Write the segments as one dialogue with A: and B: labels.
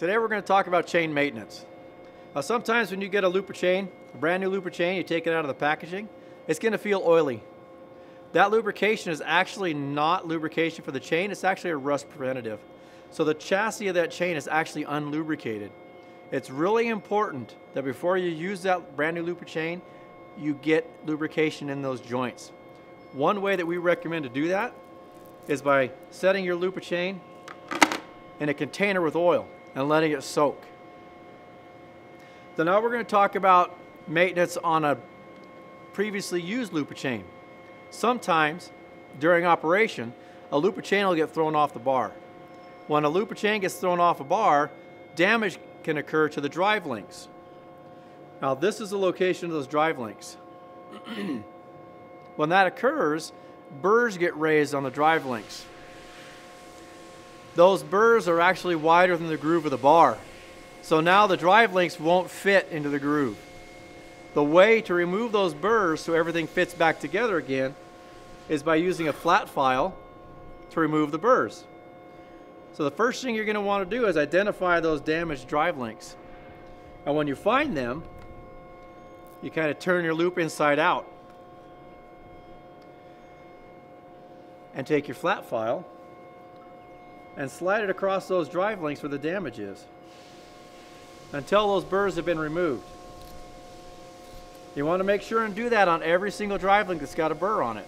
A: Today we're going to talk about chain maintenance. Now sometimes when you get a looper chain, a brand new looper chain, you take it out of the packaging, it's going to feel oily. That lubrication is actually not lubrication for the chain, it's actually a rust preventative. So the chassis of that chain is actually unlubricated. It's really important that before you use that brand new looper chain, you get lubrication in those joints. One way that we recommend to do that is by setting your looper chain in a container with oil and letting it soak. So now we're going to talk about maintenance on a previously used looper chain. Sometimes during operation, a looper chain will get thrown off the bar. When a looper chain gets thrown off a bar, damage can occur to the drive links. Now this is the location of those drive links. when that occurs, burrs get raised on the drive links. Those burrs are actually wider than the groove of the bar. So now the drive links won't fit into the groove. The way to remove those burrs so everything fits back together again is by using a flat file to remove the burrs. So the first thing you're going to want to do is identify those damaged drive links. And when you find them, you kind of turn your loop inside out and take your flat file and slide it across those drive links where the damage is until those burrs have been removed. You want to make sure and do that on every single drive link that's got a burr on it.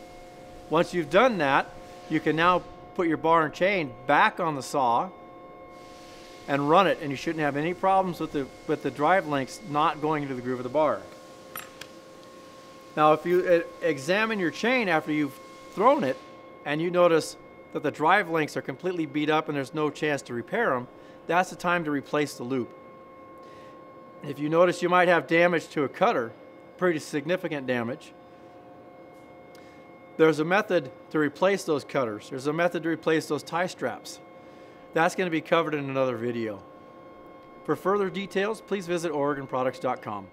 A: Once you've done that, you can now put your bar and chain back on the saw and run it and you shouldn't have any problems with the with the drive links not going into the groove of the bar. Now if you uh, examine your chain after you've thrown it and you notice that the drive links are completely beat up and there's no chance to repair them, that's the time to replace the loop. If you notice you might have damage to a cutter, pretty significant damage, there's a method to replace those cutters. There's a method to replace those tie straps. That's going to be covered in another video. For further details, please visit OregonProducts.com.